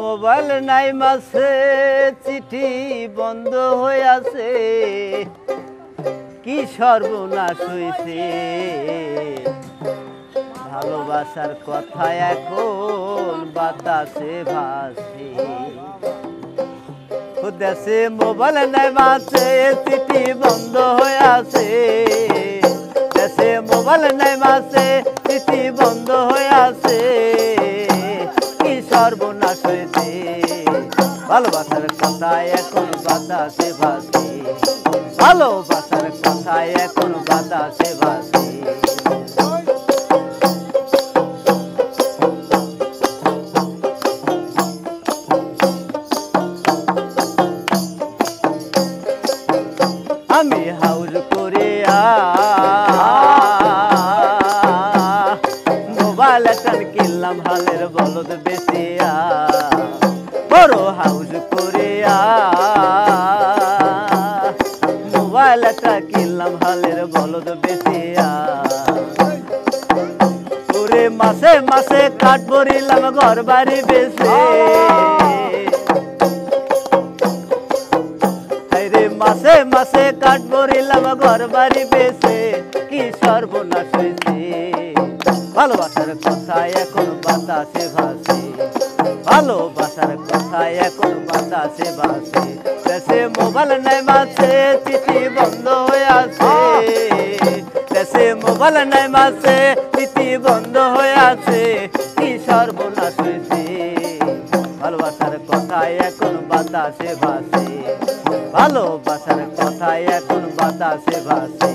Mobile নাই মাসে চিঠি বন্ধ হয়ে আছে কি সর্বনাশ হয়েছে ভালোবাসার কথা এখন বাতাসে ভাসে। দেশে মোবাইল নাই মাসে চিঠি বন্ধ হয়ে আছে দেশে মোবাইল নাই মাসে চিঠি বন্ধ হয়ে আছে সর্বনাশ হয়েছে। ভালোবাসার কথা এখন বাতাসে ভাসে। ভালোবাসার কথা এখন বাতাসে ভাসে। আমি হাউস করে মোবাইল টান কিনলাম, হালের বলদ বেশিয়া বড় হাউস করে মোবাইলটা কিনলাম, হালের বলদ ওরে মাসে মাসে কাঠ ভরিলাম ঘর বাড়ি বেশি মাসে মাসে কাঠ ভরিলাম ঘর বাড়ি বেছে কি সর্বনাশ হয়েছে? ভালোবাসার কথা এখন বাতাসে ভাসে। ভালোবাসার কথা এখন বাতাসে ভাসে। দেশে মোবাইল নাই মাসে চিঠি বন্ধ হয়ে আছে। দেশে মোবাইল নাই মাসে চিঠি বন্ধ হয়ে আছে। কি সর্বনাশ হয়েছে? ভালোবাসার কথা এখন বাতাসে ভাসে। ভালোবাসার কথা এখন বাতাসে ভাসে।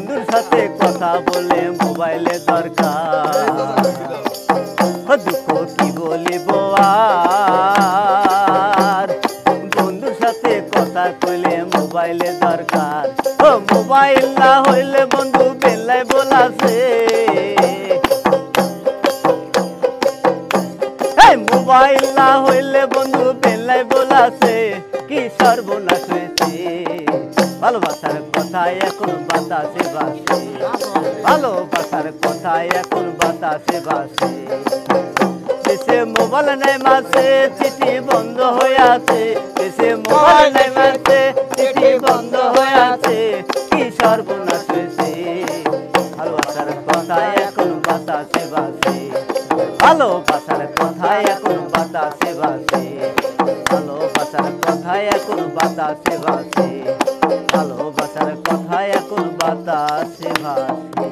বন্ধুর সাথে কথা বলে মোবাইলে দরকার। দুঃখ কি বলিব আর? বন্ধুর সাথে কথা কইলে মোবাইলে দরকার। ও মোবাইল না হইলে বন্ধু বেলায় বলাছে মোবাইল না হইলে বন্ধু বেলায় বলাছে কি সর্বনাশ হয়েছে? ভালোবাসার কথা এখন বাতাসে বাসে। ভালোবাসার কথা এখন বাতাসে বাসে। দেশে মোবাইল নাই মাসে চিঠি বন্ধ হয়ে আছে। দেশে মোবাইল নাই মাসে চিঠি বন্ধ হয়ে আছে। কি সর্বনাশ হয়েছে? ভালোবাসার কথা এখন বাতাসে বাসে। ভালোবাসার কথা এখন বাতাসে বাসে। বাসার কথা এখন বাতাসে ভাসে। ভালোবাসার কথা এখন বাতাসে ভাসে।